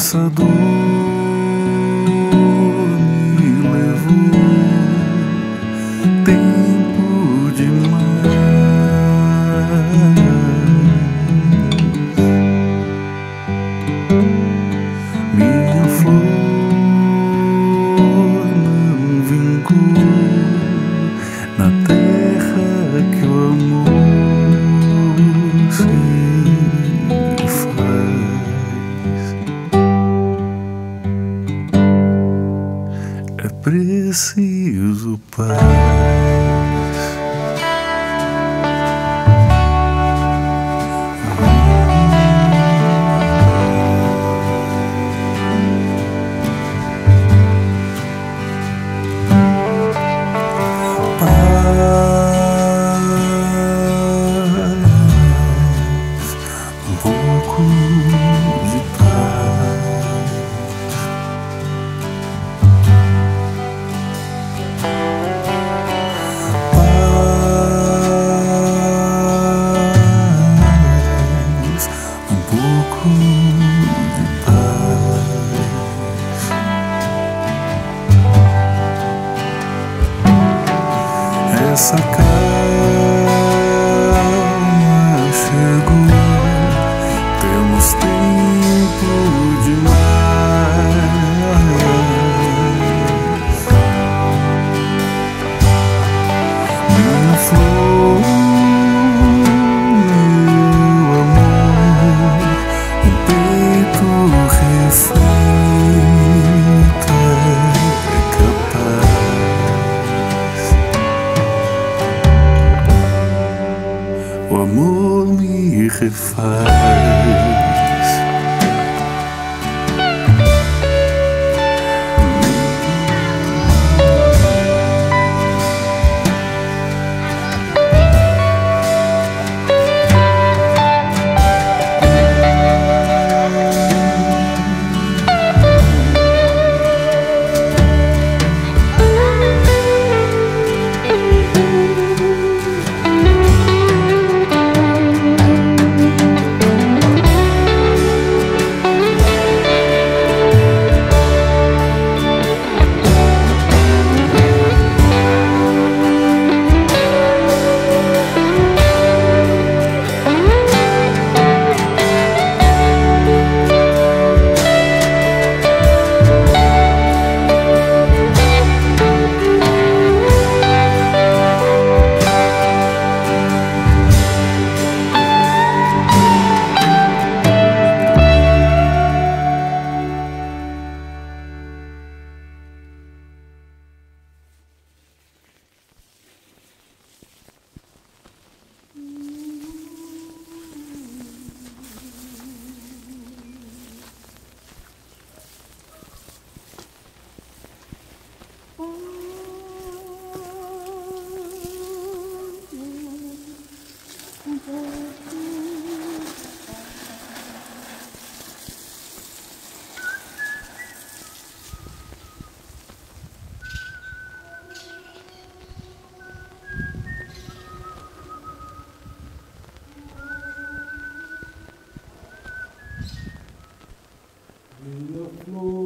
essa. Preciso paz. Essa more